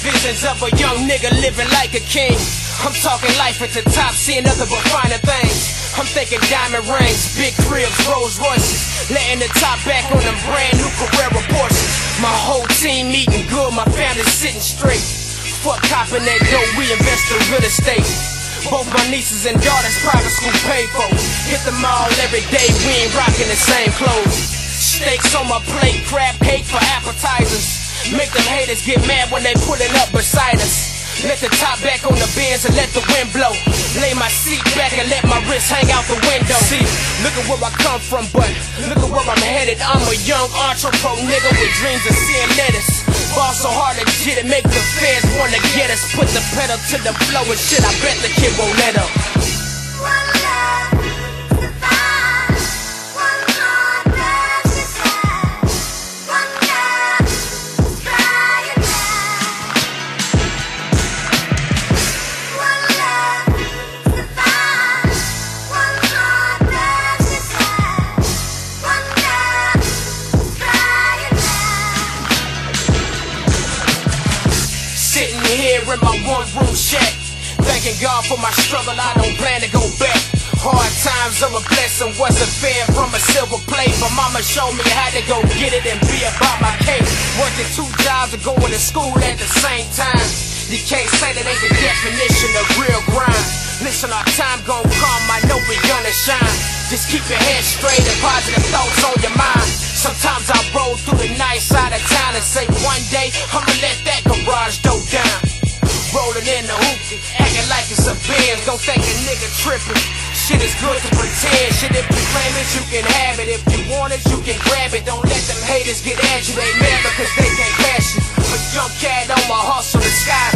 Visions of a young nigga living like a king. I'm talking life at the top, seeing nothing but finer things. I'm thinking diamond rings, big cribs, Rolls Royces. Letting the top back on them brand new Carrera Porsches. My whole team eating good, my family sitting straight. Fuck copping that dough, we invest in real estate. Both my nieces and daughters private school paid for. Hit the mall every day, we ain't rocking the same clothes. Steaks on my plate, crab cake for appetizers. Make them haters get mad when they pulling up beside us. Let the top back on the Benz and let the wind blow. Lay my seat back and let my wrist hang out the window. See, look at where I come from, but look at where I'm headed. I'm a young entrepreneur nigga with dreams of seeing lettuce. Ball so hard to get it, make the fans wanna get us. Put the pedal to the floor and shit, I bet the kid won't let up. Sitting here in my one room shack. Thanking God for my struggle, I don't plan to go back. Hard times are a blessing, wasn't fair from a silver plate. But mama showed me how to go get it and be about my cake. Working two jobs and going to school at the same time. You can't say that ain't the definition of real grind. Listen, our time gon' come, I know we gonna shine. Just keep your head straight and positive thoughts on your mind. Sometimes I roll through the night side of town and say one day I'ma nigga tripping. Shit is good to pretend. Shit, if you claim it, you can have it. If you want it, you can grab it. Don't let them haters get at you. They mad because they can't cash you. A young cat on my hustle, the sky's